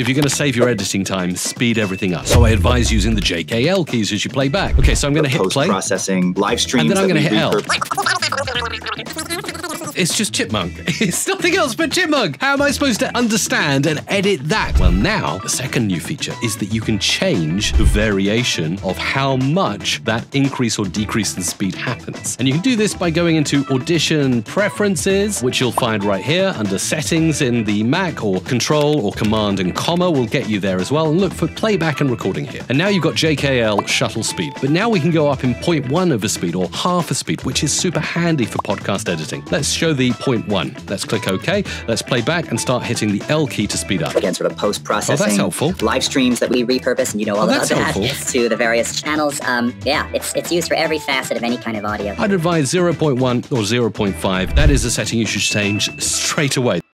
if you're going to save your editing time, speed everything up. So I advise using the JKL keys as you play back. Okay, so I'm going to hit play. processing live streams. And then I'm going to hit L. It's just Chipmunk. It's nothing else but Chipmunk. How am I supposed to understand and edit that? Well, now, the second new feature is that you can change the variation of how much that increase or decrease in speed happens. And you can do this by going into Audition Preferences, which you'll find right here under Settings in the Mac, or Control or Command and Comma will get you there as well. And look for playback and recording here. And now you've got JKL shuttle speed. But now we can go up in 0.1 of a speed or half a speed, which is super handy for podcast editing. Let's show the 0.1. Let's click OK. Let's play back and start hitting the L key to speed up. again, sort of post processing. Oh, that's helpful. Live streams that we repurpose, and you know all Oh, that helpful. to the various channels. Um, yeah, it's it's used for every facet of any kind of audio. I'd advise 0.1 or 0.5. That is a setting you should change straight away.